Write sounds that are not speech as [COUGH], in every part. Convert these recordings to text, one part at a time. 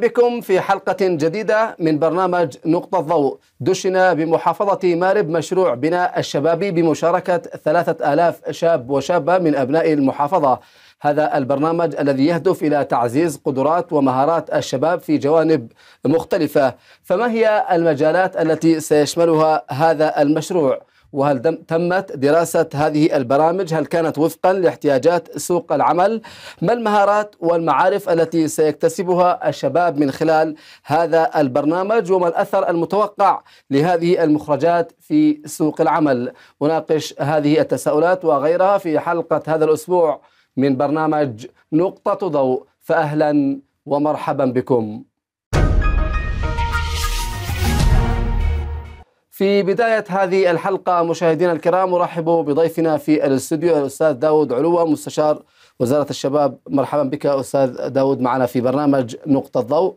بكم في حلقة جديدة من برنامج نقطة ضوء. دشن بمحافظة مارب مشروع بناء الشبابي بمشاركة ثلاثة آلاف شاب وشابة من أبناء المحافظة. هذا البرنامج الذي يهدف إلى تعزيز قدرات ومهارات الشباب في جوانب مختلفة. فما هي المجالات التي سيشملها هذا المشروع؟ وهل تمت دراسة هذه البرامج؟ هل كانت وفقا لاحتياجات سوق العمل؟ ما المهارات والمعارف التي سيكتسبها الشباب من خلال هذا البرنامج وما الأثر المتوقع لهذه المخرجات في سوق العمل؟ وناقش هذه التساؤلات وغيرها في حلقة هذا الأسبوع من برنامج نقطة ضوء. فأهلا ومرحبا بكم. في بداية هذه الحلقة مشاهدينا الكرام أرحب بضيفنا في الاستوديو الأستاذ داود علوة مستشار وزارة الشباب. مرحبا بك أستاذ داود معنا في برنامج نقطة ضوء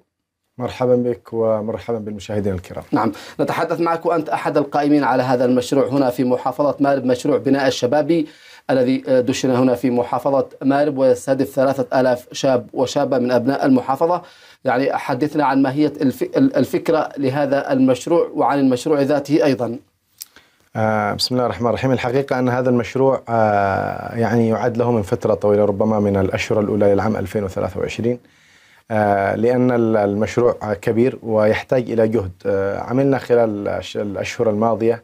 مرحبا بك ومرحبا بالمشاهدين الكرام. نعم. نتحدث معك وأنت أحد القائمين على هذا المشروع هنا في محافظة مارب مشروع بناء الشبابي الذي دشن هنا في محافظة مارب ويستهدف ثلاثة آلاف شاب وشابة من أبناء المحافظة. يعني حدثنا عن ماهية الفكرة لهذا المشروع وعن المشروع ذاته أيضا. آه بسم الله الرحمن الرحيم. الحقيقة أن هذا المشروع آه يعني يعد له من فترة طويلة ربما من الأشهر الأولى للعام 2023 آه لأن المشروع كبير ويحتاج إلى جهد. عملنا خلال الأشهر الماضية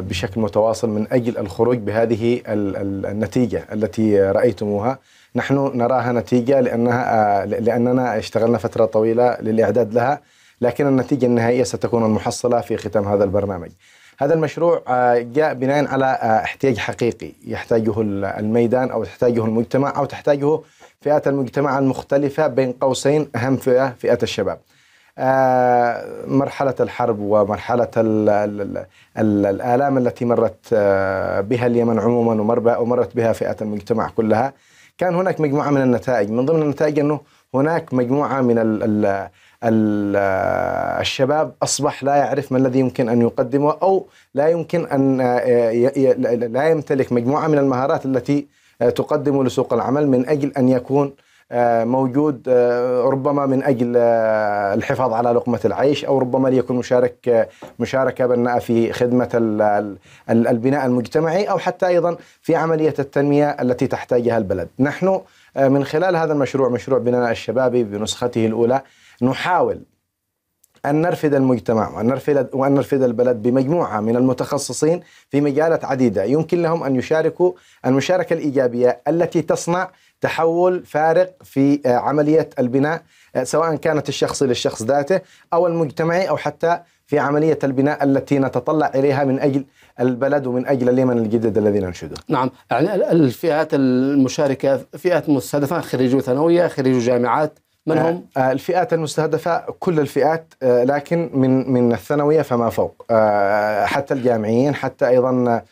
بشكل متواصل من أجل الخروج بهذه النتيجة التي رأيتموها. نحن نراها نتيجة لأنها لأننا اشتغلنا فترة طويلة للإعداد لها لكن النتيجة النهائية ستكون المحصلة في ختام هذا البرنامج. هذا المشروع جاء بناء على احتياج حقيقي يحتاجه الميدان أو تحتاجه المجتمع أو تحتاجه فئات المجتمع المختلفة بين قوسين أهم فئة فئة الشباب. مرحلة الحرب ومرحلة ال ال ال الآلام التي مرت بها اليمن عموما ومرت بها فئة المجتمع كلها. كان هناك مجموعة من النتائج. من ضمن النتائج أنه هناك مجموعة من ال ال ال الشباب أصبح لا يعرف ما الذي يمكن أن يقدمه أو لا يمكن أن لا يمتلك مجموعة من المهارات التي تقدم لسوق العمل من أجل أن يكون موجود ربما من أجل الحفاظ على لقمة العيش أو ربما ليكون مشارك مشاركة بناءه في خدمة البناء المجتمعي أو حتى أيضا في عملية التنمية التي تحتاجها البلد. نحن من خلال هذا المشروع مشروع بناء الشبابي بنسخته الأولى نحاول أن نرفد المجتمع وأن نرفد وأن نرفد البلد بمجموعة من المتخصصين في مجالات عديدة يمكن لهم أن يشاركوا المشاركة الإيجابية التي تصنع تحول فارق في عملية البناء سواء كانت الشخصي للشخص ذاته أو المجتمعي أو حتى في عملية البناء التي نتطلع إليها من أجل البلد ومن أجل اليمن الجديد الذي ننشده. نعم. يعني الفئات المشاركة فئات مستهدفة خريجو ثانوية خريجو جامعات من هم؟ الفئات المستهدفة كل الفئات لكن من من الثانوية فما فوق. حتى الجامعيين حتى أيضا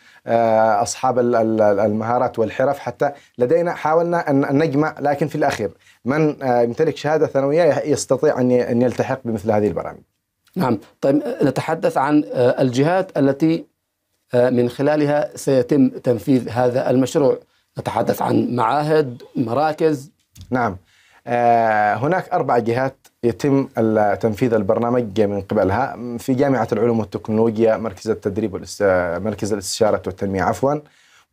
أصحاب المهارات والحرف حتى لدينا حاولنا ان نجمع لكن في الأخير من يمتلك شهادة ثانوية يستطيع أن يلتحق بمثل هذه البرامج. نعم، طيب نتحدث عن الجهات التي من خلالها سيتم تنفيذ هذا المشروع، نتحدث عن معاهد، مراكز. نعم. هناك أربع جهات يتم تنفيذ البرنامج من قبلها. في جامعة العلوم والتكنولوجيا مركز التدريب. مركز الاستشارة والتنمية عفوا.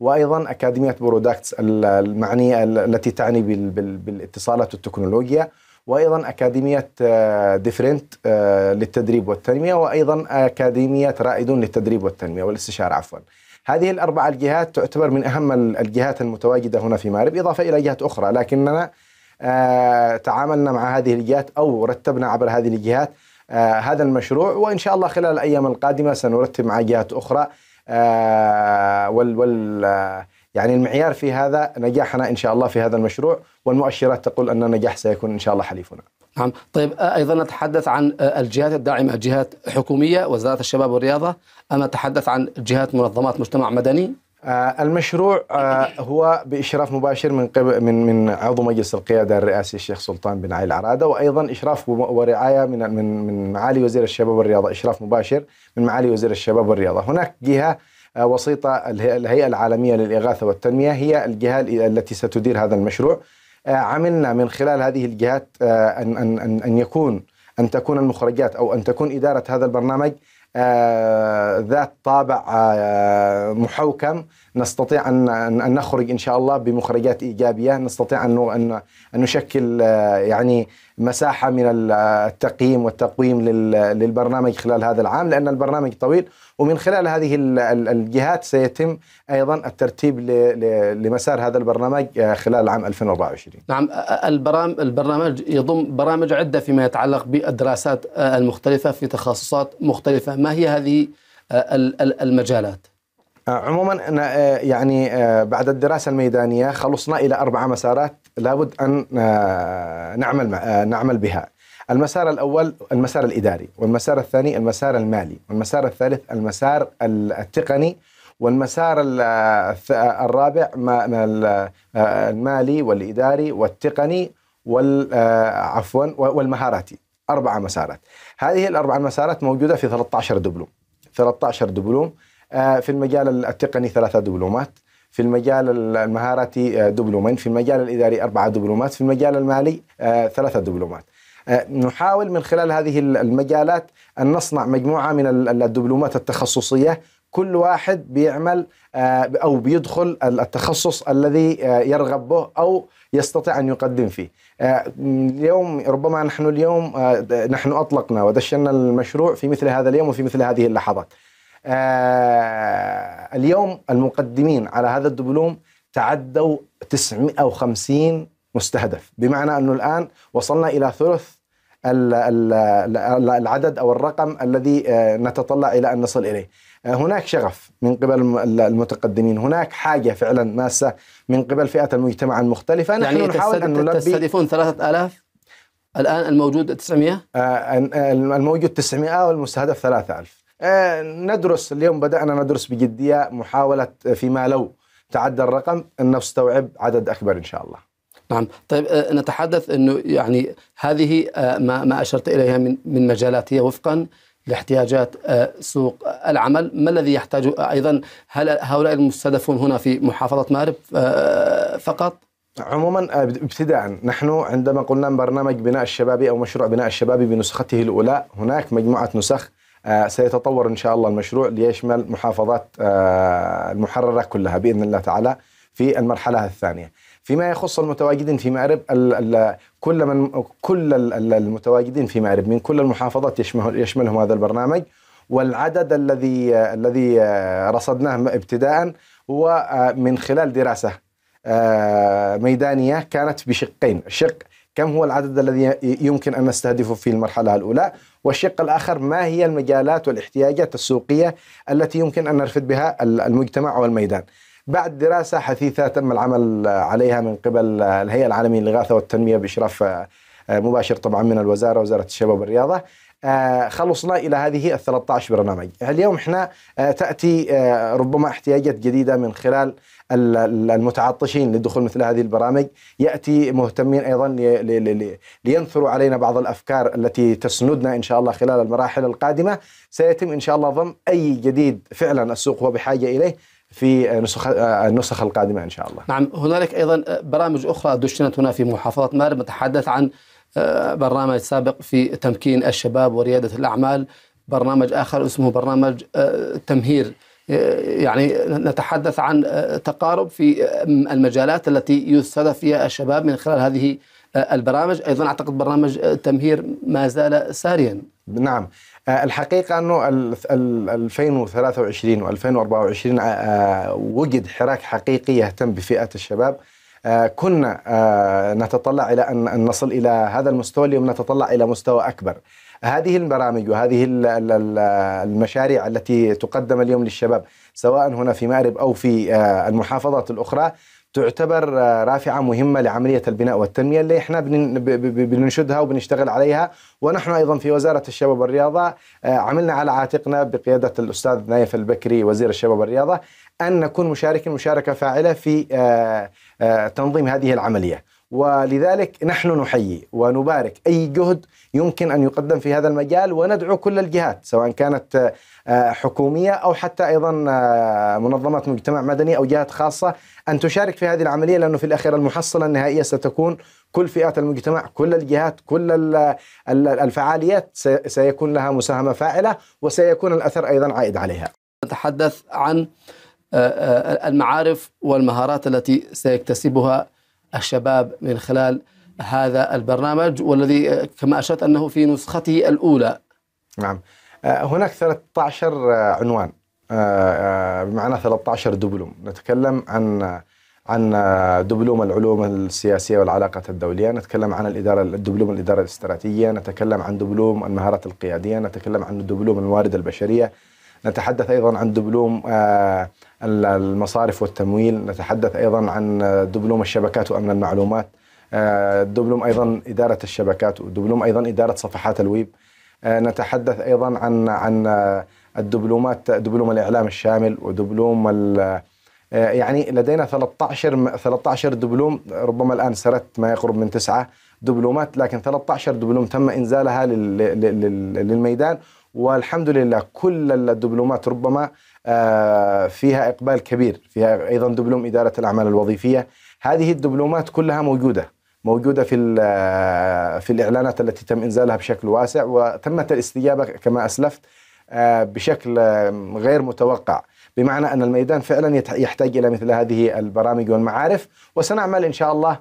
وأيضا أكاديمية برودكتس المعنية التي تعني بال... بال... بالاتصالات والتكنولوجيا. وأيضا أكاديمية ديفرنت للتدريب والتنمية. وأيضا أكاديمية رائدون للتدريب والتنمية والاستشارة عفوا. هذه الأربع الجهات تعتبر من أهم الجهات المتواجدة هنا في مارب إضافة إلى جهات أخرى. لكننا آه تعاملنا مع هذه الجهات أو رتبنا عبر هذه الجهات آه هذا المشروع وإن شاء الله خلال الأيام القادمة سنرتب مع جهات أخرى آه وال, وال يعني المعيار في هذا نجاحنا إن شاء الله في هذا المشروع والمؤشرات تقول أن النجاح سيكون إن شاء الله حليفنا. نعم، طيب أيضا نتحدث عن الجهات الداعمة، جهات حكومية وزارة الشباب والرياضة، ام نتحدث عن جهات منظمات مجتمع مدني؟ المشروع هو بإشراف مباشر من قبل من من عضو مجلس القيادة الرئاسي الشيخ سلطان بن علي العرادة وأيضا إشراف ورعاية من من من معالي وزير الشباب والرياضة إشراف مباشر من معالي وزير الشباب والرياضة. هناك جهة وسيطة الهيئة العالمية للإغاثة والتنمية هي الجهة التي ستدير هذا المشروع. عملنا من خلال هذه الجهات أن أن أن يكون أن تكون المخرجات أو أن تكون إدارة هذا البرنامج ذات طابع محوكم. نستطيع ان ان نخرج إن شاء الله بمخرجات إيجابية. نستطيع أن ان نشكل يعني مساحة من التقييم والتقويم للبرنامج خلال هذا العام لأن البرنامج طويل. ومن خلال هذه الجهات سيتم أيضا الترتيب لمسار هذا البرنامج خلال العام 2024 نعم البرنامج يضم برامج عدة فيما يتعلق بالدراسات المختلفة في تخصصات مختلفة. ما هي هذه المجالات؟ عموما يعني بعد الدراسة الميدانية خلصنا إلى أربع مسارات لابد أن نعمل نعمل بها. المسار الأول المسار الإداري، والمسار الثاني المسار المالي، والمسار الثالث المسار التقني، والمسار الرابع المالي والإداري والتقني عفوا والمهاراتي، أربع مسارات. هذه الأربع مسارات موجودة في 13 دبلوم. 13 دبلوم في المجال التقني ثلاثة دبلومات في المجال المهاراتي دبلومين في المجال الإداري أربعة دبلومات في المجال المالي ثلاثة دبلومات. نحاول من خلال هذه المجالات أن نصنع مجموعة من الدبلومات التخصصية كل واحد بيعمل أو بيدخل التخصص الذي يرغب به أو يستطيع أن يقدم فيه. اليوم ربما نحن اليوم نحن أطلقنا ودشنا المشروع في مثل هذا اليوم وفي مثل هذه اللحظات. آه اليوم المقدمين على هذا الدبلوم تعدوا 950 مستهدف. بمعنى أنه الآن وصلنا إلى ثلث العدد أو الرقم الذي نتطلع إلى أن نصل إليه. هناك شغف من قبل المتقدمين. هناك حاجة فعلا ماسة من قبل فئات المجتمع المختلفة. نحن يعني نحاول أن نلبي تستهدفون ثلاثة آلاف؟ الآن الموجود 900 الموجود 900 والمستهدف 3000 ندرس اليوم بدأنا ندرس بجدية محاولة فيما لو تعدى الرقم أن نستوعب عدد أكبر إن شاء الله. نعم. طيب نتحدث أنه يعني هذه ما ما أشرت إليها من من مجالات هي وفقا لاحتياجات سوق العمل. ما الذي يحتاج أيضا هل هؤلاء المستهدفون هنا في محافظة مارب فقط؟ عموما ابتداء نحن عندما قلنا برنامج بناء الشبابي أو مشروع بناء الشبابي بنسخته الأولى هناك مجموعة نسخ سيتطور إن شاء الله المشروع ليشمل محافظات المحررة كلها بإذن الله تعالى في المرحلة الثانية. فيما يخص المتواجدين في مأرب كل من كل المتواجدين في مأرب من كل المحافظات يشمل يشملهم هذا البرنامج والعدد الذي الذي رصدناه ابتداء هو من خلال دراسة ميدانية كانت بشقين، الشق كم هو العدد الذي يمكن أن نستهدفه في المرحلة الأولى والشق الآخر ما هي المجالات والاحتياجات السوقية التي يمكن أن نرفد بها المجتمع والميدان. بعد دراسة حثيثة تم العمل عليها من قبل الهيئة العالمية للإغاثة والتنمية باشراف مباشر طبعا من الوزارة وزارة الشباب والرياضة خلصنا إلى هذه ال 13 برنامج، اليوم إحنا تأتي ربما احتياجات جديدة من خلال المتعطشين لدخول مثل هذه البرامج. يأتي مهتمين أيضا لينثروا علينا بعض الأفكار التي تسندنا إن شاء الله خلال المراحل القادمة. سيتم إن شاء الله ضم أي جديد فعلا السوق هو بحاجة إليه في نسخ النسخ القادمة إن شاء الله. نعم هنالك أيضا برامج أخرى دشنت هنا في محافظة مارب نتحدث عن برنامج سابق في تمكين الشباب وريادة الأعمال، برنامج آخر اسمه برنامج تمهير. يعني نتحدث عن تقارب في المجالات التي يستهدف فيها الشباب من خلال هذه البرامج. أيضا أعتقد برنامج تمهير ما زال ساريا. نعم. الحقيقة أنه 2023 و 2024 وجد حراك حقيقي يهتم بفئة الشباب. كنا نتطلع إلى أن نصل إلى هذا المستوى اليوم نتطلع إلى مستوى أكبر. هذه البرامج وهذه المشاريع التي تقدم اليوم للشباب سواء هنا في مأرب أو في المحافظات الأخرى تعتبر رافعة مهمة لعملية البناء والتنمية اللي إحنا بننشدها وبنشتغل عليها. ونحن أيضا في وزارة الشباب والرياضة عملنا على عاتقنا بقيادة الأستاذ نايف البكري وزير الشباب والرياضة. أن نكون مشاركين مشاركة فاعلة في تنظيم هذه العملية ولذلك نحن نحيي ونبارك أي جهد يمكن أن يقدم في هذا المجال وندعو كل الجهات سواء كانت آه، حكومية أو حتى أيضا آه، منظمات مجتمع مدني أو جهات خاصة أن تشارك في هذه العملية لأنه في الأخير المحصلة النهائية ستكون كل فئات المجتمع كل الجهات كل الفعاليات سيكون لها مساهمة فاعلة وسيكون الأثر أيضا عائد عليها. نتحدث عن آه، المعارف والمهارات التي سيكتسبها الشباب من خلال هذا البرنامج والذي كما أشرت أنه في نسخته الأولى. نعم. آه، هناك 13 عنوان. آه، بمعنى 13 دبلوم. نتكلم عن عن دبلوم العلوم السياسية والعلاقات الدولية، نتكلم عن الإدارة الدبلوم الإدارة الاستراتيجية، نتكلم عن دبلوم المهارات القيادية، نتكلم عن دبلوم الموارد البشرية، نتحدث أيضا عن دبلوم المصارف والتمويل نتحدث أيضا عن دبلوم الشبكات وأمن المعلومات آه، دبلوم أيضا إدارة الشبكات ودبلوم أيضا إدارة صفحات الويب آه، نتحدث أيضا عن عن الدبلومات دبلوم الإعلام الشامل ودبلوم آه، يعني لدينا 13 13 دبلوم ربما الآن سردت ما يقرب من تسعة دبلومات لكن 13 دبلوم تم إنزالها للميدان والحمد لله كل الدبلومات ربما آه، فيها إقبال كبير. فيها أيضا دبلوم إدارة الأعمال الوظيفية. هذه الدبلومات كلها موجودة. موجودة في آه، في الإعلانات التي تم إنزالها بشكل واسع وتمت الاستجابة كما أسلفت آه، بشكل غير متوقع. بمعنى أن الميدان فعلا يحتاج إلى مثل هذه البرامج والمعارف. وسنعمل إن شاء الله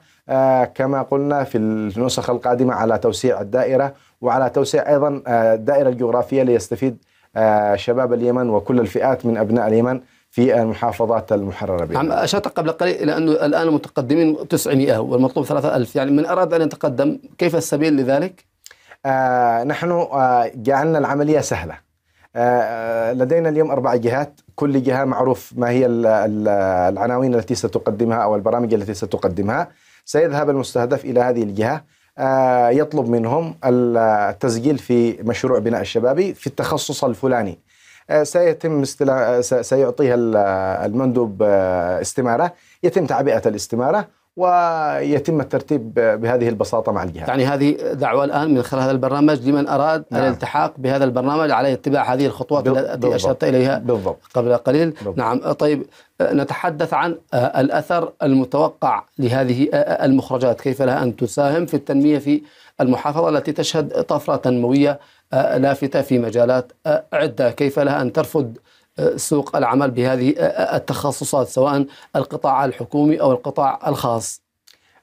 كما قلنا في النسخ القادمة على توسيع الدائرة. وعلى توسيع أيضا الدائرة الجغرافية ليستفيد آه، شباب اليمن وكل الفئات من أبناء اليمن في المحافظات المحررة بها نعم أشرت قبل قليل إلى أنه الآن المتقدمين 900 والمطلوب 3000 يعني من أراد أن يتقدم كيف السبيل لذلك؟ آه نحن آه جعلنا العملية سهلة. آه لدينا اليوم أربع جهات. كل جهة معروف ما هي العناوين التي ستقدمها أو البرامج التي ستقدمها. سيذهب المستهدف إلى هذه الجهة. آه، يطلب منهم التسجيل في مشروع بناء الشبابي في التخصص الفلاني. آه، سيتم استلا... سيعطيها المندوب آه، استمارة. يتم تعبئة الاستمارة. ويتم الترتيب بهذه البساطة مع الجهات يعني هذه دعوة الآن من خلال هذا البرنامج لمن أراد نعم. الالتحاق بهذا البرنامج على اتباع هذه الخطوات التي أشرت إليها بالضبط. قبل قليل بالضبط. نعم طيب نتحدث عن الأثر المتوقع لهذه المخرجات كيف لها أن تساهم في التنمية في المحافظة التي تشهد طفرة تنموية لافتة في مجالات عدة كيف لها أن ترفض سوق العمل بهذه التخصصات سواء القطاع الحكومي أو القطاع الخاص؟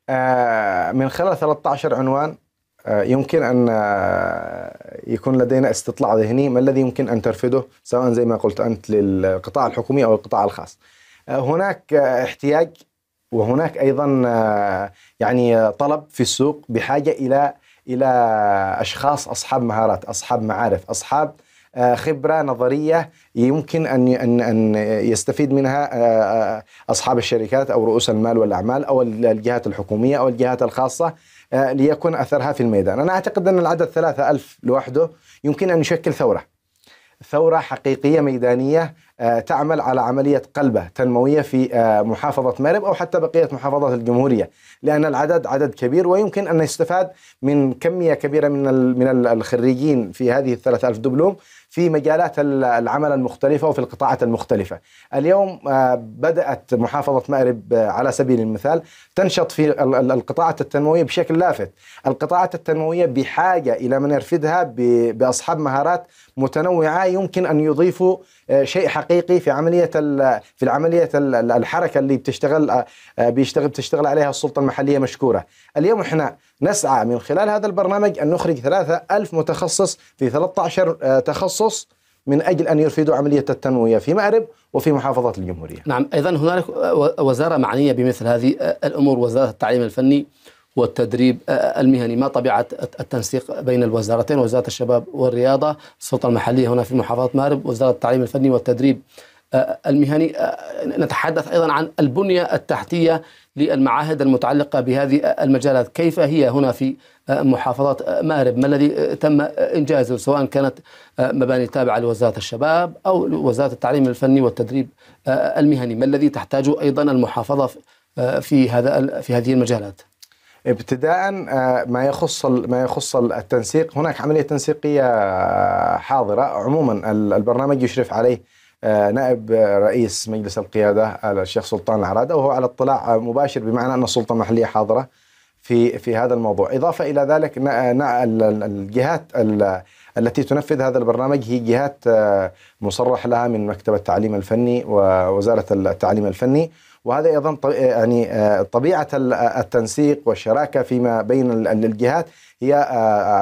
آه، من خلال 13 عنوان آه، يمكن أن آه، يكون لدينا استطلاع ذهني ما الذي يمكن أن ترفضه سواء زي ما قلت أنت للقطاع الحكومي أو القطاع الخاص. هناك احتياج وهناك أيضا يعني طلب في السوق بحاجة إلى إلى أشخاص أصحاب مهارات، أصحاب معارف، أصحاب آه، خبرة نظرية يمكن أن ان أن يستفيد منها آه، آه، أصحاب الشركات أو رؤوس المال والأعمال أو الجهات الحكومية أو الجهات الخاصة ليكون أثرها في الميدان، أنا أعتقد أن العدد 3000 لوحده يمكن أن يشكل ثورة. ثورة حقيقية ميدانية تعمل على عملية قلبة تنموية في محافظة مرب أو حتى بقية محافظات الجمهورية، لأن العدد عدد كبير ويمكن أن يستفاد من كمية كبيرة من من الخريجين في هذه ال 3000 دبلوم في مجالات العمل المختلفة وفي القطاعات المختلفة. اليوم آه، بدأت محافظة مأرب آه، على سبيل المثال تنشط في القطاعات التنموية بشكل لافت. القطاعات التنموية بحاجة إلى من يرفدها بأصحاب مهارات متنوعة يمكن أن يضيفوا آه، شيء حقيقي في عملية في العملية الحركة اللي بتشتغل بيشتغل بتشتغل عليها السلطة المحلية مشكورة. اليوم إحنا نسعى من خلال هذا البرنامج أن نخرج ثلاثة ألف متخصص في 13 آه، تخصص من أجل أن يرفدوا عملية التنمية في مأرب وفي محافظات الجمهورية. نعم أيضا هنالك وزارة معنية بمثل هذه آه، الأمور وزارة التعليم الفني والتدريب آه، المهني ما طبيعة التنسيق بين الوزارتين وزارة الشباب والرياضة السلطة المحلية هنا في محافظة مأرب وزارة التعليم الفني والتدريب المهني نتحدث أيضا عن البنية التحتية للمعاهد المتعلقة بهذه المجالات. كيف هي هنا في محافظات مأرب؟ ما الذي تم إنجازه سواء كانت مباني تابعة لوزارة الشباب أو وزارة التعليم الفني والتدريب المهني. ما الذي تحتاجه أيضا المحافظة في هذا في هذه المجالات؟ ابتداء ما يخص ما يخص التنسيق. هناك عملية تنسيقية حاضرة. عموما البرنامج يشرف عليه نائب رئيس مجلس القيادة الشيخ سلطان العرادة وهو على اطلاع مباشر بمعنى أن السلطة المحليه حاضرة في في هذا الموضوع، إضافة إلى ذلك الجهات التي تنفذ هذا البرنامج هي جهات مصرح لها من مكتب التعليم الفني ووزاره التعليم الفني. وهذا أيضا يعني طبيعة التنسيق والشراكة فيما بين الجهات هي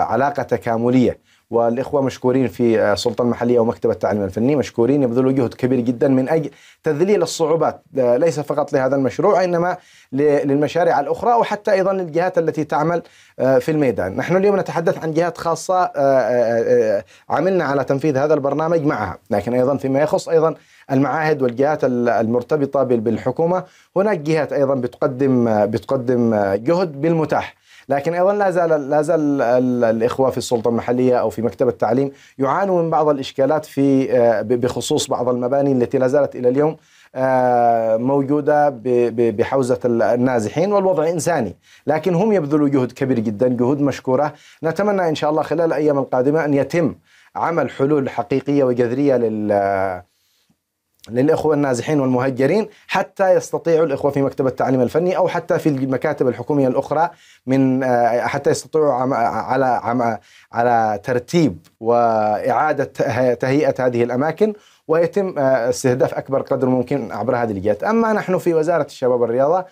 علاقة تكاملية. والإخوة مشكورين في السلطه المحليه ومكتب التعليم الفني مشكورين يبذلوا جهد كبير جدا من أجل تذليل الصعوبات. ليس فقط لهذا المشروع إنما للمشاريع الأخرى وحتى أيضا للجهات التي تعمل في الميدان، نحن اليوم نتحدث عن جهات خاصة عملنا على تنفيذ هذا البرنامج معها، لكن أيضا فيما يخص أيضا المعاهد والجهات المرتبطة بالحكومة، هناك جهات أيضا بتقدم بتقدم جهد بالمتاح. لكن أيضا لا زال لا زال الإخوة في السلطة المحلية أو في مكتب التعليم يعانوا من بعض الإشكالات في بخصوص بعض المباني التي لا زالت إلى اليوم موجودة بحوزة النازحين والوضع إنساني، لكن هم يبذلوا جهد كبير جدا، جهود مشكورة، نتمنى إن شاء الله خلال الأيام القادمة أن يتم عمل حلول حقيقية وجذرية لل للإخوة النازحين والمهجرين حتى يستطيعوا الإخوة في مكتب التعليم الفني أو حتى في المكاتب الحكومية الأخرى من حتى يستطيعوا على على ترتيب وإعادة تهيئة هذه الأماكن ويتم استهداف أكبر قدر ممكن عبر هذه الجهات. أما نحن في وزارة الشباب والرياضة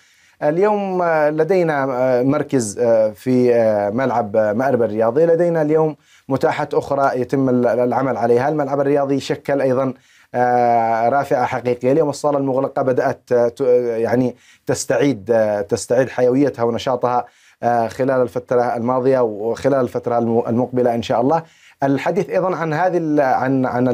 اليوم لدينا مركز في ملعب مأرب الرياضي. لدينا اليوم متاحات أخرى يتم العمل عليها. الملعب الرياضي شكل أيضا رافعة حقيقية. اليوم الصالة المغلقة بدأت يعني تستعيد تستعيد حيويتها ونشاطها خلال الفترة الماضية وخلال الفترة المقبلة إن شاء الله. الحديث أيضا عن هذه عن عن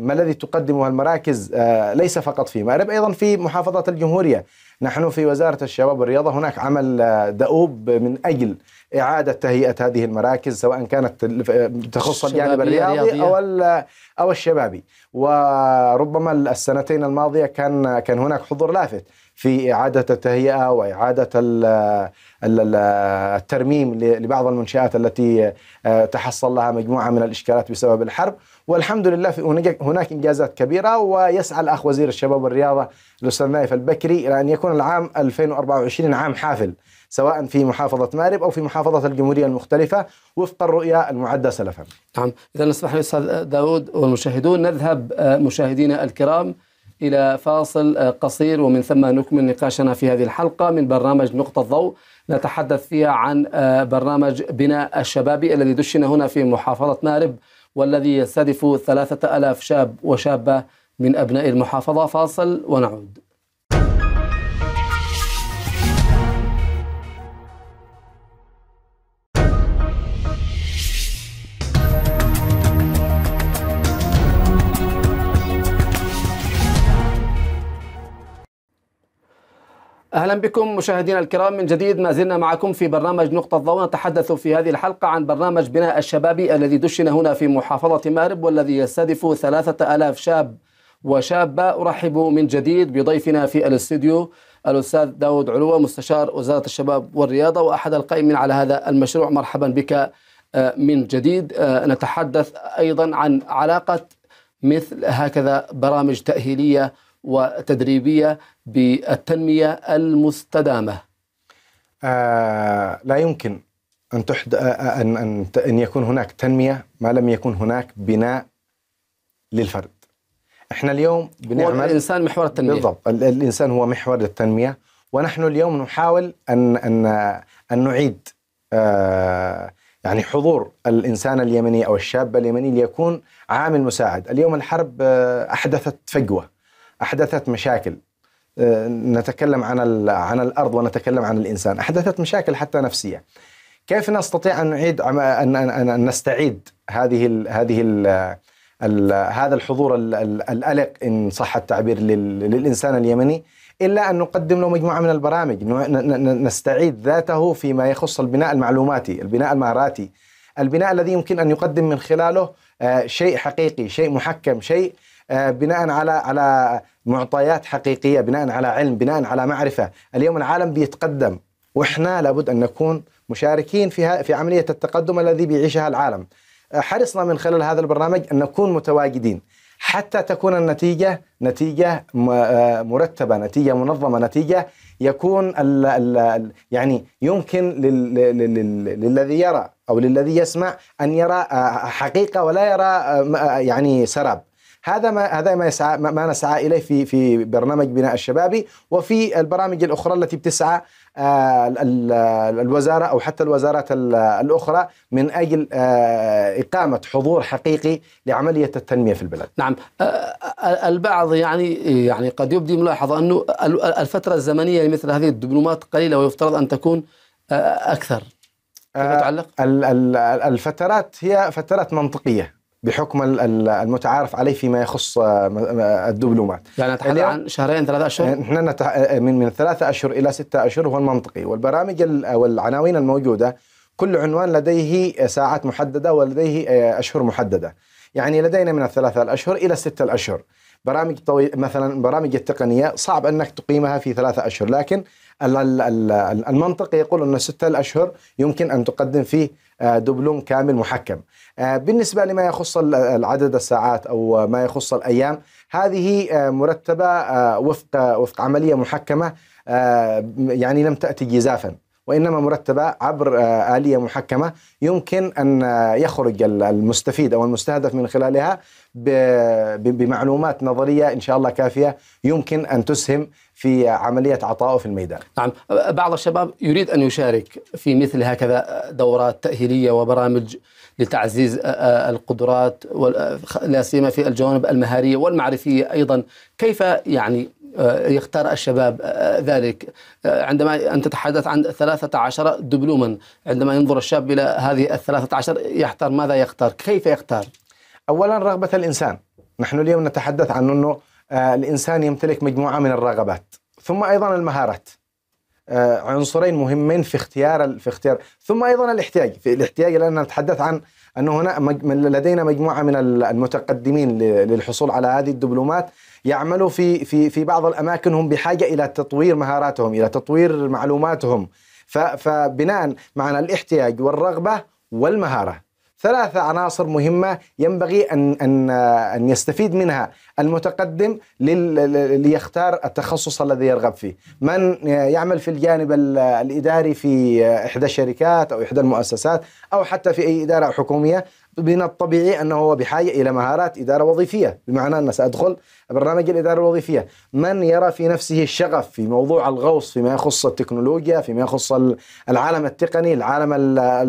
ما الذي تقدمه المراكز ليس فقط في مأرب أيضا في محافظه الجمهورية. نحن في وزارة الشباب والرياضة هناك عمل دؤوب من أجل إعادة تهيئة هذه المراكز سواء كانت تخص الجانب الرياضي أو أو الشبابي. وربما السنتين الماضية كان كان هناك حضور لافت في إعادة التهيئة وإعادة الترميم لبعض المنشآت التي تحصل لها مجموعة من الإشكالات بسبب الحرب. والحمد لله في هناك إنجازات كبيرة ويسعى الأخ وزير الشباب والرياضة الأستاذ نايف البكري إلى أن يكون العام 2024 عام حافل. سواء في محافظة مارب أو في محافظة الجمهورية المختلفة وفق الرؤية المعدة سلفا. نعم. إذا نسمح لي أستاذ داود والمشاهدون نذهب مشاهدينا الكرام إلى فاصل قصير ومن ثم نكمل نقاشنا في هذه الحلقة من برنامج نقطة ضوء نتحدث فيها عن برنامج بناء الشبابي الذي دشن هنا في محافظة مارب والذي يستهدف ثلاثة ألاف شاب وشابة من أبناء المحافظة. فاصل ونعود. أهلا بكم مشاهدينا الكرام من جديد ما زلنا معكم في برنامج نقطة ضوء نتحدث في هذه الحلقة عن برنامج بناء الشبابي الذي دشن هنا في محافظة مارب والذي يستهدف ثلاثة ألاف شاب وشابة. أرحب من جديد بضيفنا في الاستوديو الأستاذ داود علوة مستشار وزارة الشباب والرياضة وأحد القائمين على هذا المشروع. مرحبا بك من جديد. نتحدث أيضا عن علاقة مثل هكذا برامج تأهيلية وتدريبية بالتنمية المستدامة. آه لا يمكن أن تحد أن أن أن يكون هناك تنمية ما لم يكن هناك بناء للفرد. إحنا اليوم بنعمل هو الإنسان محور التنمية. بالضبط. الإنسان هو محور التنمية. ونحن اليوم نحاول أن أن أن نعيد آه يعني حضور الإنسان اليمني أو الشاب اليمني ليكون عامل مساعد، اليوم الحرب أحدثت فجوة. أحدثت مشاكل. نتكلم عن عن الأرض ونتكلم عن الإنسان. أحدثت مشاكل حتى نفسية. كيف نستطيع أن نعيد ان ان نستعيد هذه ال هذه ال ال هذا الحضور الألق إن صح التعبير للإنسان اليمني إلا أن نقدم له مجموعة من البرامج. نستعيد ذاته فيما يخص البناء المعلوماتي البناء المهاراتي. البناء الذي يمكن أن يقدم من خلاله شيء حقيقي شيء محكم شيء بناء على على معطيات حقيقية بناء على علم بناء على معرفة اليوم العالم بيتقدم وإحنا لابد أن نكون مشاركين فيها في عملية التقدم الذي بيعيشها العالم. حرصنا من خلال هذا البرنامج أن نكون متواجدين حتى تكون النتيجة نتيجة مرتبة، نتيجة منظمة، نتيجة يكون ال ال يعني يمكن للذي يرى أو للذي يسمع أن يرى حقيقة ولا يرى يعني سراب. هذا ما هذا ما يسعى ما نسعى إليه في في برنامج بناء الشبابي وفي البرامج الأخرى التي بتسعى الوزارة أو حتى الوزارات الأخرى من أجل إقامة حضور حقيقي لعملية التنمية في البلد. نعم البعض يعني يعني قد يبدي ملاحظة أنه الفترة الزمنية لمثل هذه الدبلومات قليلة ويفترض أن تكون أكثر. تعلق؟ الفترات هي فترات منطقية بحكم المتعارف عليه فيما يخص الدبلومات. يعني نتحدث عن شهرين ثلاثة أشهر؟ نحن نتح... من من ثلاثة أشهر إلى ستة أشهر هو المنطقي. والبرامج والعناوين الموجودة كل عنوان لديه ساعات محددة ولديه أشهر محددة. يعني لدينا من الثلاثة الأشهر إلى الستة الأشهر. برامج طويل مثلا برامج التقنية صعب أنك تقيمها في ثلاثة أشهر لكن المنطق يقول أن ستة الأشهر يمكن أن تقدم فيه دبلوم كامل محكم. بالنسبة لما يخص العدد الساعات أو ما يخص الأيام هذه مرتبة وفق وفق عملية محكمة يعني لم تأتي جزافا وإنما مرتبة عبر آلية محكمة يمكن أن يخرج المستفيد أو المستهدف من خلالها بمعلومات نظرية إن شاء الله كافية يمكن أن تسهم في عملية عطائه في الميدان. نعم بعض الشباب يريد أن يشارك في مثل هكذا دورات تأهيلية وبرامج لتعزيز القدرات لا سيما في الجوانب المهارية والمعرفية أيضا. كيف يعني يختار الشباب ذلك؟ عندما أنت تتحدث عن 13 دبلوما عندما ينظر الشاب إلى هذه الثلاثة عشر يختار ماذا يختار؟ كيف يختار؟ أولا رغبة الإنسان. نحن اليوم نتحدث عن أنه الإنسان يمتلك مجموعة من الرغبات. ثم أيضا المهارات. عنصرين مهمين في اختيار في اختيار. ثم أيضا الاحتياج. في الاحتياج لأن نتحدث عن انه هنا لدينا مجموعة من المتقدمين للحصول على هذه الدبلومات. يعملوا في في في بعض الأماكن هم بحاجة إلى تطوير مهاراتهم إلى تطوير معلوماتهم. فبناء معنى الاحتياج والرغبة والمهارة. ثلاثة عناصر مهمة ينبغي أن أن أن يستفيد منها المتقدم ليختار التخصص الذي يرغب فيه، من يعمل في الجانب الإداري في إحدى الشركات أو إحدى المؤسسات أو حتى في أي إدارة حكومية من الطبيعي أنه هو بحاجة إلى مهارات إدارة وظيفية، بمعنى أن سأدخل برنامج الإدارة الوظيفية، من يرى في نفسه الشغف في موضوع الغوص فيما يخص التكنولوجيا، فيما يخص العالم التقني، العالم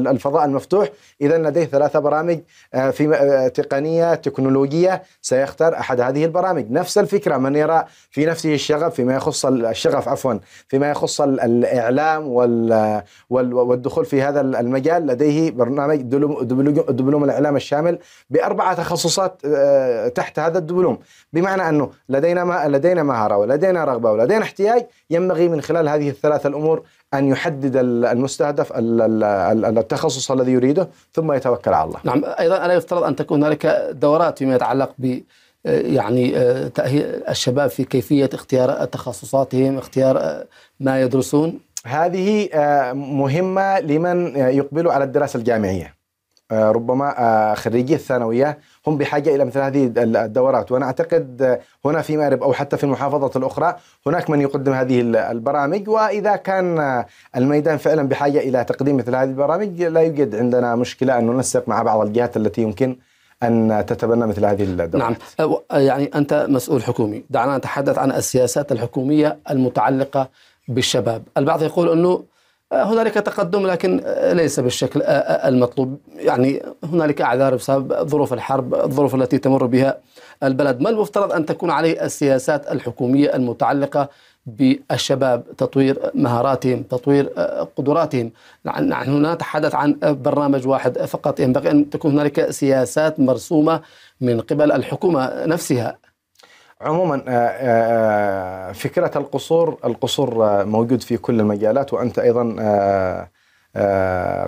الفضاء المفتوح، اذا لديه ثلاثة برامج في تقنية تكنولوجية سيختار أحد هذه البرامج، نفس الفكرة من يرى في نفسه الشغف فيما يخص الشغف عفوا فيما يخص الإعلام والدخول في هذا المجال لديه برنامج دبلوم الإعلام الشامل بأربعة تخصصات تحت هذا الدبلوم بمعنى أنه لدينا لدينا مهارة ولدينا رغبة ولدينا احتياج ينبغي من خلال هذه الثلاث الأمور أن يحدد المستهدف التخصص الذي يريده ثم يتوكل على الله. نعم أيضا الا يفترض أن تكون هنالك دورات فيما يتعلق ب يعني تأهيل الشباب في كيفية اختيار تخصصاتهم، اختيار ما يدرسون؟ هذه مهمة لمن يقبل على الدراسة الجامعية. ربما خريجي الثانوية هم بحاجة إلى مثل هذه الدورات. وأنا أعتقد هنا في مأرب أو حتى في المحافظة الأخرى هناك من يقدم هذه البرامج. وإذا كان الميدان فعلا بحاجة إلى تقديم مثل هذه البرامج لا يوجد عندنا مشكلة أن ننسق مع بعض الجهات التي يمكن أن تتبنى مثل هذه الدورات. نعم. يعني أنت مسؤول حكومي. دعنا نتحدث عن السياسات الحكومية المتعلقة بالشباب. البعض يقول أنه هنالك تقدم لكن ليس بالشكل المطلوب. يعني هنالك أعذار بسبب ظروف الحرب الظروف التي تمر بها البلد. ما المفترض أن تكون عليه السياسات الحكومية المتعلقة بالشباب تطوير مهاراتهم تطوير قدراتهم؟ نحن نتحدث عن برنامج واحد فقط. ينبغي أن تكون هنالك سياسات مرسومة من قبل الحكومة نفسها. عموما فكرة القصور القصور موجود في كل المجالات وأنت أيضا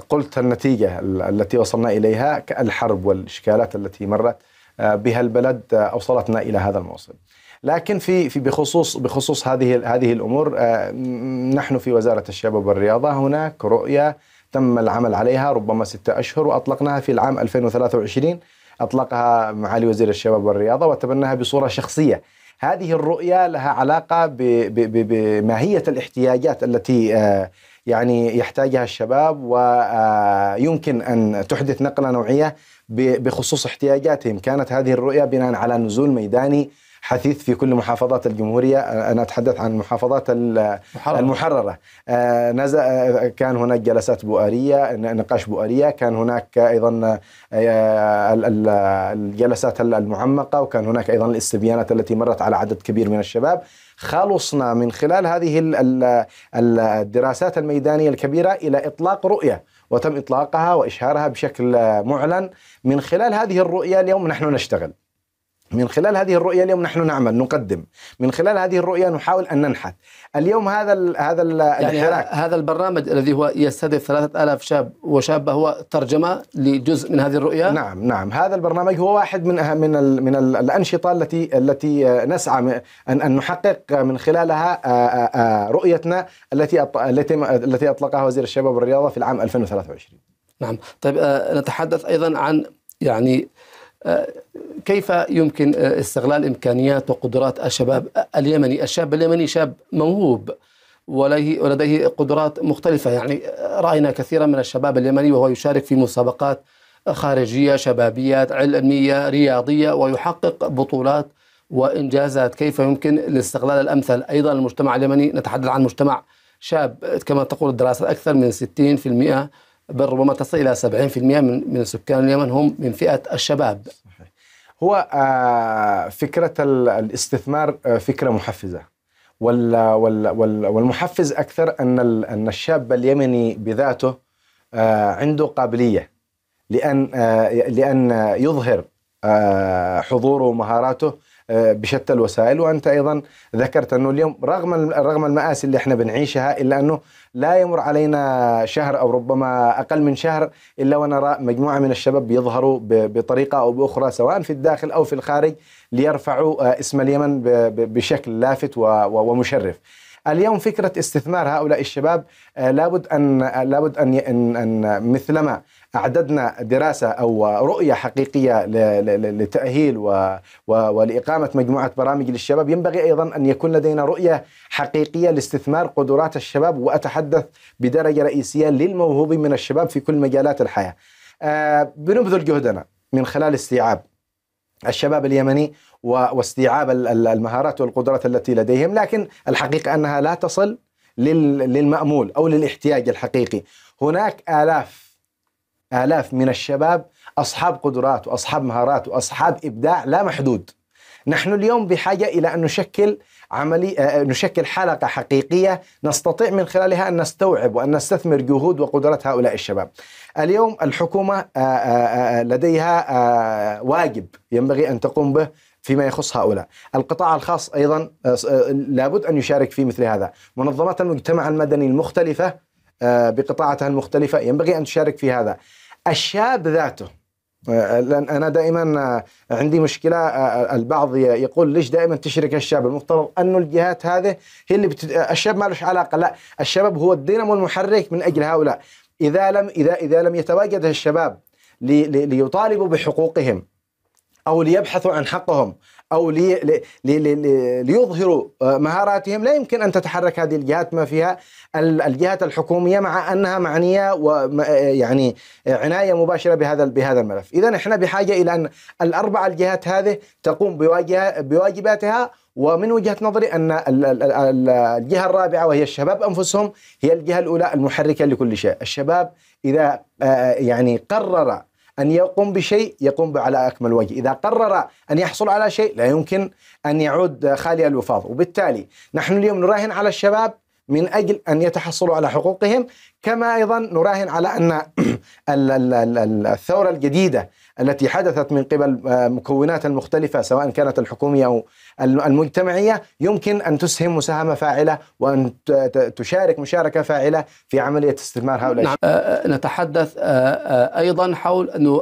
قلت النتيجة التي وصلنا إليها الحرب والإشكالات التي مرت بها البلد أوصلتنا إلى هذا الموصل. لكن في في بخصوص بخصوص هذه هذه الأمور آه، نحن في وزارة الشباب والرياضة هناك رؤية تم العمل عليها ربما ستة أشهر وأطلقناها في العام 2023 أطلقها معالي وزير الشباب والرياضة وتبناها بصورة شخصية. هذه الرؤية لها علاقة بماهية الاحتياجات التي آه، يعني يحتاجها الشباب ويمكن أن تحدث نقلة نوعية بخصوص احتياجاتهم. كانت هذه الرؤية بناء على نزول ميداني حثيث في كل محافظات الجمهورية. أنا أتحدث عن المحافظات المحررة. نزل آه، كان هناك جلسات بؤرية نقاش بؤرية. كان هناك أيضا الجلسات المعمقة وكان هناك أيضا الاستبيانات التي مرت على عدد كبير من الشباب. خلصنا من خلال هذه الدراسات الميدانية الكبيرة إلى إطلاق رؤية وتم إطلاقها وإشهارها بشكل معلن. من خلال هذه الرؤية اليوم نحن نشتغل. من خلال هذه الرؤية اليوم نحن نعمل نقدم. من خلال هذه الرؤية نحاول أن ننحت. اليوم هذا ال هذا ال يعني هذا البرنامج الذي هو يستهدف ثلاثة آلاف شاب وشابة هو ترجمة لجزء من هذه الرؤية؟ نعم نعم. هذا البرنامج هو واحد من من ال من ال الأنشطة التي التي نسعى أن أن نحقق من خلالها رؤيتنا التي التي التي أطلقها وزير الشباب والرياضة في العام 2023 نعم. طيب نتحدث أيضا عن يعني كيف يمكن استغلال إمكانيات وقدرات الشباب اليمني؟ الشاب اليمني شاب موهوب ولديه قدرات مختلفة. يعني رأينا كثيرا من الشباب اليمني وهو يشارك في مسابقات خارجية شبابية علمية رياضية ويحقق بطولات وإنجازات. كيف يمكن الاستغلال الأمثل؟ أيضا المجتمع اليمني نتحدث عن مجتمع شاب كما تقول الدراسة أكثر من 60% بل ربما تصل إلى 70% من من سكان اليمن هم من فئة الشباب. هو آه، فكرة الاستثمار آه، فكرة محفزة. والمحفز أكثر أن أن الشاب اليمني بذاته آه، عنده قابلية لأن لأن يظهر حضوره ومهاراته بشتى الوسائل وأنت أيضا ذكرت أنه اليوم رغم رغم المآسي اللي إحنا بنعيشها إلا أنه لا يمر علينا شهر أو ربما أقل من شهر إلا ونرى مجموعة من الشباب بيظهروا بطريقة أو بأخرى سواء في الداخل أو في الخارج ليرفعوا آه، اسم اليمن بشكل لافت ومشرف. اليوم فكرة استثمار هؤلاء الشباب آه، لابد أن لابد أن أن مثلما أعددنا دراسة أو رؤية حقيقية لتأهيل ولإقامة مجموعة برامج للشباب. ينبغي أيضا أن يكون لدينا رؤية حقيقية لاستثمار قدرات الشباب وأتحدث بدرجة رئيسية للموهوب من الشباب في كل مجالات الحياة. آه، بنبذل جهدنا من خلال استيعاب الشباب اليمني واستيعاب المهارات والقدرات التي لديهم لكن الحقيقة أنها لا تصل للمأمول أو للاحتياج الحقيقي. هناك آلاف آلاف من الشباب أصحاب قدرات وأصحاب مهارات وأصحاب إبداع لا محدود. نحن اليوم بحاجة إلى أن نشكل عملي آه، نشكل حلقة حقيقية نستطيع من خلالها أن نستوعب وأن نستثمر جهود وقدرات هؤلاء الشباب. اليوم الحكومة آه، آه، لديها واجب ينبغي أن تقوم به فيما يخص هؤلاء. القطاع الخاص أيضا لابد أن يشارك في مثل هذا. منظمات المجتمع المدني المختلفة بقطاعاتها المختلفة ينبغي أن تشارك في هذا. الشاب ذاته. آه، لأن أنا دائما آه، عندي مشكلة آه، البعض يقول ليش دائما تشرك الشاب؟ المفترض انه الجهات هذه هي اللي بتد... الشاب ما له علاقة. لا الشباب هو الدينامو المحرك من أجل هؤلاء. إذا لم إذا إذا لم يتواجد الشباب لي... ليطالبوا بحقوقهم أو ليبحثوا عن حقهم أو لي لي لي لي ليظهروا آه، مهاراتهم. لا يمكن أن تتحرك هذه الجهات ما فيها الجهات الحكومية مع أنها معنية ويعني عناية مباشرة بهذا بهذا الملف، اذا إحنا بحاجة إلى أن الأربع الجهات هذه تقوم بواجباتها. ومن وجهة نظري أن الجهة الرابعة وهي الشباب أنفسهم هي الجهة الأولى المحركة لكل شيء، الشباب إذا آه، يعني قرر أن يقوم بشيء يقوم على أكمل وجه. إذا قرر أن يحصل على شيء لا يمكن أن يعود خالي الوفاض. وبالتالي نحن اليوم نراهن على الشباب من أجل أن يتحصلوا على حقوقهم كما أيضا نراهن على أن [CLEARS THROAT] الثورة الجديدة التي حدثت من قبل آه، مكونات المختلفة سواء كانت الحكومية أو المجتمعية يمكن أن تسهم مساهمة فاعلة وأن تشارك مشاركة فاعلة في عملية استثمار هؤلاء نعم. آه، آه، نتحدث أيضا حول أنه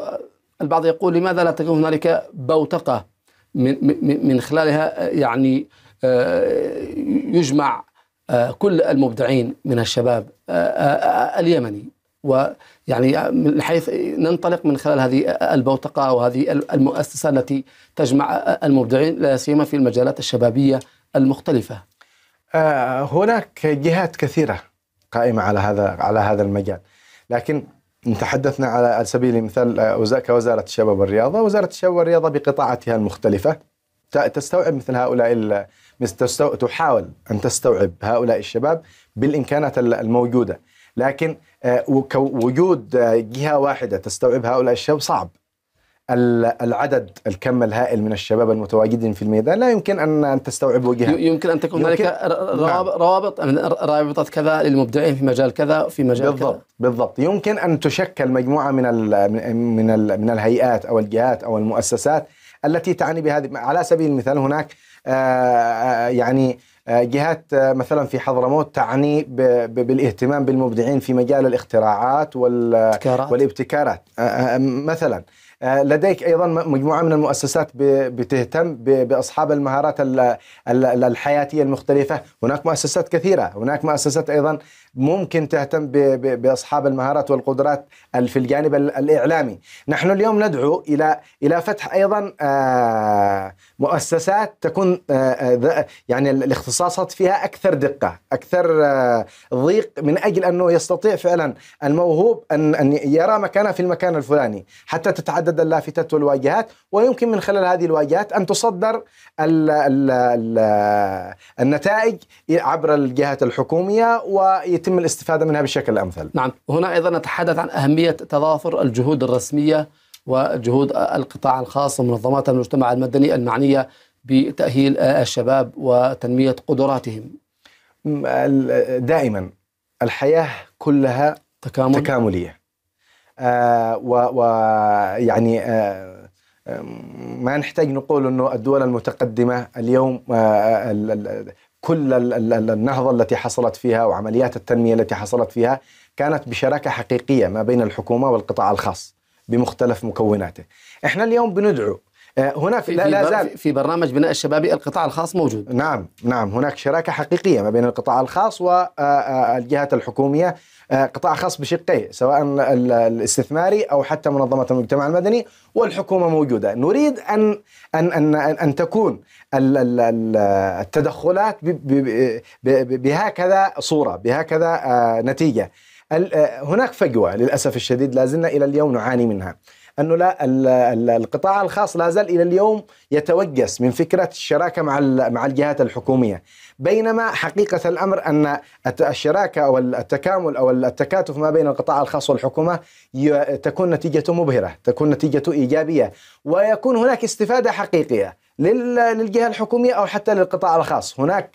البعض يقول لماذا لا تكون هنالك بوتقة من من خلالها يعني يجمع كل المبدعين من الشباب اليمني ويعني من حيث ننطلق من خلال هذه البوتقه وهذه المؤسسة التي تجمع المبدعين لا سيما في المجالات الشبابية المختلفة. هناك جهات كثيرة قائمة على هذا على هذا المجال. لكن تحدثنا على سبيل المثال كوزارة الشباب والرياضة، وزارة الشباب والرياضة بقطاعاتها المختلفة. تستوعب مثل هؤلاء تحاول أن تستوعب هؤلاء الشباب بالإمكانات الموجودة، لكن وجود جهة واحدة تستوعب هؤلاء الشباب صعب. العدد الكم الهائل من الشباب المتواجدين في الميدان لا يمكن أن أن تستوعب وجهه يمكن أن تكون هناك روابط نعم. رابطة كذا للمبدعين في مجال كذا في مجال بالضبط كذا بالضبط يمكن أن تشكل مجموعة من ال من ال من الهيئات أو الجهات أو المؤسسات التي تعني بهذه على سبيل المثال هناك يعني جهات مثلا في حضرموت تعني بالاهتمام بالمبدعين في مجال الاختراعات والابتكارات. مثلا لديك أيضا مجموعة من المؤسسات بتهتم بأصحاب المهارات الحياتية المختلفة، هناك مؤسسات كثيرة، هناك مؤسسات أيضا ممكن تهتم بأصحاب المهارات والقدرات في الجانب الإعلامي، نحن اليوم ندعو إلى إلى فتح أيضا مؤسسات تكون يعني الاختصاصات فيها أكثر دقة، أكثر ضيق من أجل أنه يستطيع فعلا الموهوب ان أن يرى مكانه في المكان الفلاني، حتى تتعدد اللافتات والواجهات، ويمكن من خلال هذه الواجهات أن تصدر ال ال ال النتائج عبر الجهات الحكومية ويتم الاستفادة منها بشكل الامثل. نعم، وهنا أيضا نتحدث عن أهمية تضافر الجهود الرسمية وجهود القطاع الخاص ومنظمات المجتمع المدني المعنية بتأهيل الشباب وتنمية قدراتهم. دائما الحياة كلها تكامل تكاملية. آه ويعني آه ما نحتاج نقول إنه الدول المتقدمة اليوم آه كل النهضة التي حصلت فيها وعمليات التنمية التي حصلت فيها كانت بشراكة حقيقية ما بين الحكومة والقطاع الخاص بمختلف مكوناته. إحنا اليوم بندعو هناك في, لا, لا زال في برنامج بناء الشبابي القطاع الخاص موجود نعم نعم هناك شراكة حقيقية ما بين القطاع الخاص والجهات الحكومية قطاع خاص بشقيه سواء الاستثماري أو حتى منظمة المجتمع المدني والحكومة موجودة. نريد ان ان ان أن تكون التدخلات بهكذا صورة بهكذا نتيجة. هناك فجوة للأسف الشديد لازلنا إلى اليوم نعاني منها. أنه لا القطاع الخاص لا زال إلى اليوم يتوجس من فكرة الشراكة مع مع الجهات الحكومية. بينما حقيقة الأمر أن الشراكة أو التكامل أو التكاتف ما بين القطاع الخاص والحكومة تكون نتيجته مبهرة، تكون نتيجته إيجابية ويكون هناك استفادة حقيقية للجهة الحكومية أو حتى للقطاع الخاص، هناك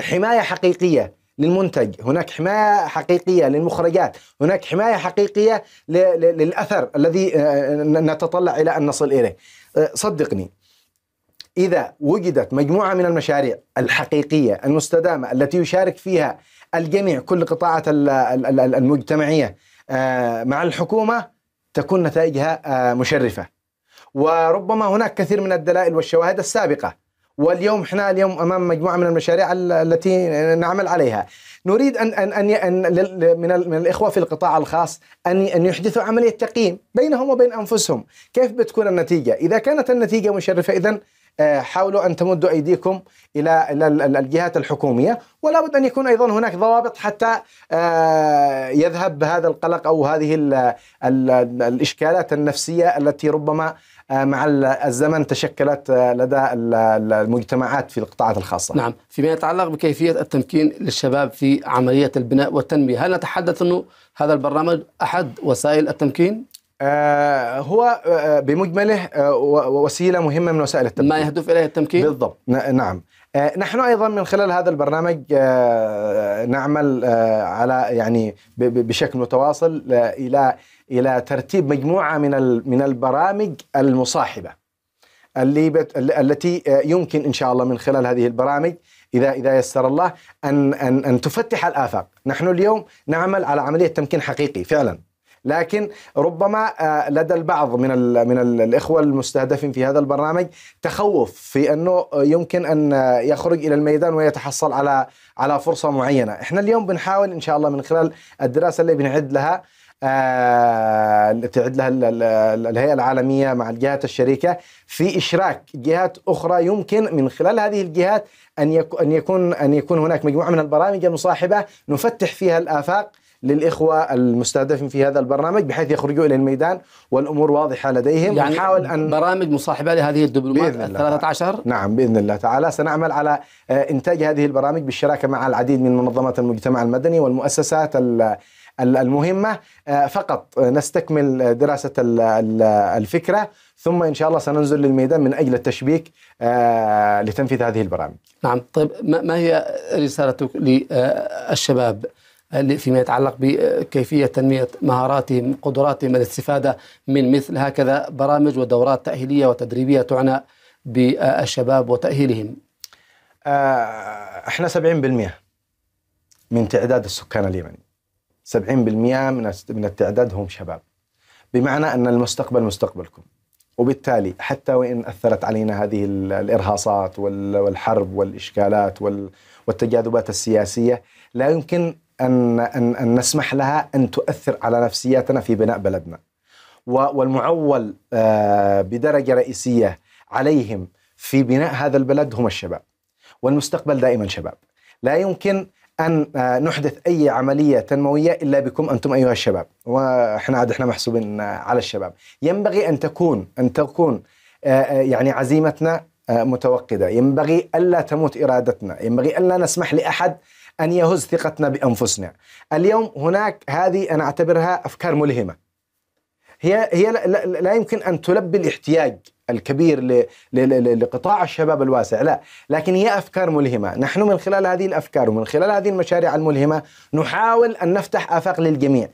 حماية حقيقية للمنتج هناك حماية حقيقية للمخرجات هناك حماية حقيقية للأثر الذي نتطلع إلى أن نصل إليه. صدقني إذا وجدت مجموعة من المشاريع الحقيقية المستدامة التي يشارك فيها الجميع كل قطاعات المجتمعية مع الحكومة تكون نتائجها مشرفة. وربما هناك كثير من الدلائل والشواهد السابقة. واليوم إحنا اليوم أمام مجموعة من المشاريع التي نعمل عليها. نريد ان ان أن من من الإخوة في القطاع الخاص أن أن يحدثوا عملية تقييم بينهم وبين أنفسهم. كيف بتكون النتيجة؟ إذا كانت النتيجة مشرفة اذا حاولوا أن تمدوا أيديكم إلى إلى الجهات الحكومية ولا بد أن يكون أيضا هناك ضوابط حتى يذهب هذا القلق أو هذه الإشكالات النفسية التي ربما مع الزمن تشكلت لدى المجتمعات في القطاعات الخاصة نعم فيما يتعلق بكيفية التمكين للشباب في عملية البناء والتنمية هل نتحدث أنه هذا البرنامج أحد وسائل التمكين؟ آه هو آه بمجمله آه وسيلة مهمة من وسائل التمكين. ما يهدف إليه التمكين؟ بالضبط. نعم. نحن أيضا من خلال هذا البرنامج نعمل على يعني بشكل متواصل إلى إلى ترتيب مجموعة من من البرامج المصاحبة اللي بت التي يمكن إن شاء الله من خلال هذه البرامج إذا إذا يسر الله أن أن أن تفتح الآفاق، نحن اليوم نعمل على عملية تمكين حقيقي فعلا. لكن ربما آه، لدى البعض من من ال الإخوة المستهدفين في هذا البرنامج تخوف في أنه يمكن أن يخرج إلى الميدان ويتحصل على على فرصة معينة، إحنا اليوم بنحاول إن شاء الله من خلال الدراسة اللي بنعد لها آه، تعد لها ال- ال- الهيئة العالمية مع الجهات الشريكة في إشراك جهات أخرى يمكن من خلال هذه الجهات أن يكون أن يكون أن يكون هناك مجموعة من البرامج المصاحبة نفتح فيها الآفاق للإخوة المستهدفين في هذا البرنامج بحيث يخرجوا إلى الميدان والأمور واضحة لديهم. يعني ونحاول أن برامج مصاحبة لهذه الدبلومات بإذن. الثلاثة عشر؟ نعم بإذن الله تعالى. سنعمل على آه، إنتاج هذه البرامج بالشراكة مع العديد من منظمات المجتمع المدني والمؤسسات ال- ال- المهمة. آه، فقط نستكمل دراسة ال- ال- الفكرة. ثم إن شاء الله سننزل للميدان من أجل التشبيك آه، لتنفيذ هذه البرامج. نعم طيب ما هي رسالتك للشباب؟ فيما يتعلق بكيفية تنمية مهاراتهم قدراتهم الاستفادة من مثل هكذا برامج ودورات تأهيلية وتدريبية تعنى بالشباب وتأهيلهم. آه، إحنا 70% من تعداد السكان اليمني. 70% من من التعداد هم شباب. بمعنى أن المستقبل مستقبلكم. وبالتالي حتى وإن أثرت علينا هذه ال- الإرهاصات وال- والحرب والإشكالات وال- والتجاذبات السياسية لا يمكن أن أن أن نسمح لها أن تؤثر على نفسياتنا في بناء بلدنا. والمعول آه، بدرجة رئيسية عليهم في بناء هذا البلد هم الشباب. والمستقبل دائما شباب. لا يمكن أن آه، نحدث أي عملية تنموية إلا بكم أنتم أيها الشباب. وإحنا عاد إحنا محسوبين آه، على الشباب. ينبغي أن تكون أن تكون يعني عزيمتنا متوقدة. ينبغي ألا تموت إرادتنا. ينبغي ألا نسمح لأحد أن يهز ثقتنا بأنفسنا. اليوم هناك هذه أنا أعتبرها أفكار ملهمة. هي هي لا, لا, لا يمكن أن تلبي الاحتياج الكبير لقطاع الشباب الواسع لا. لكن هي أفكار ملهمة. نحن من خلال هذه الأفكار ومن خلال هذه المشاريع الملهمة نحاول أن نفتح آفاق للجميع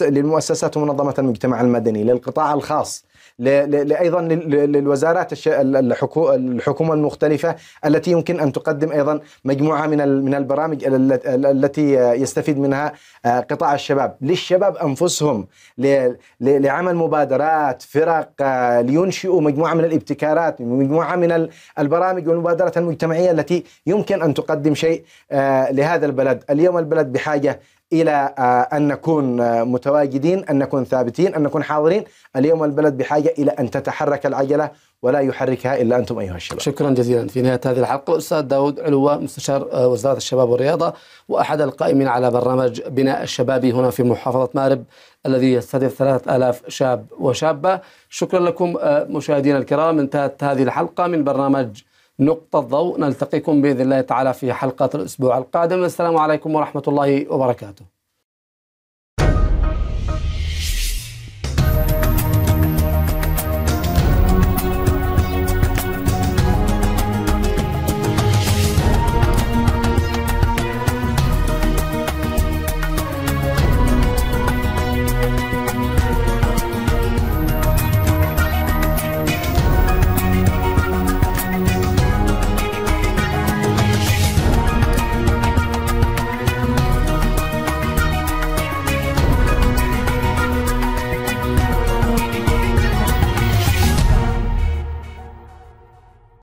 للمؤسسات ومنظمات المجتمع المدني للقطاع الخاص أيضا لل- لل- للوزارات الحكومة المختلفة التي يمكن أن تقدم أيضا مجموعة من من البرامج ال- ال- التي يستفيد منها آه، قطاع الشباب. للشباب أنفسهم لعمل مبادرات فرق آه، لينشئوا مجموعة من الابتكارات مجموعة من ال- البرامج والمبادرات المجتمعية التي يمكن أن تقدم شيء آه، لهذا البلد. اليوم البلد بحاجة إلى آه، أن نكون آه، متواجدين أن نكون ثابتين أن نكون حاضرين. اليوم البلد بحاجة إلى أن تتحرك العجلة ولا يحركها إلا أنتم أيها الشباب. شكرا جزيلا. في نهاية هذه الحلقة الأستاذ داود علوة مستشار آه، وزارة الشباب والرياضة وأحد القائمين على برنامج بناء الشباب هنا في محافظة مارب الذي يستهدف ثلاثة آلاف شاب وشابة. شكرا لكم مشاهدينا الكرام. انتهت هذه الحلقة من برنامج نقطة ضوء نلتقيكم بإذن الله تعالى في حلقة الأسبوع القادم. السلام عليكم ورحمة الله وبركاته.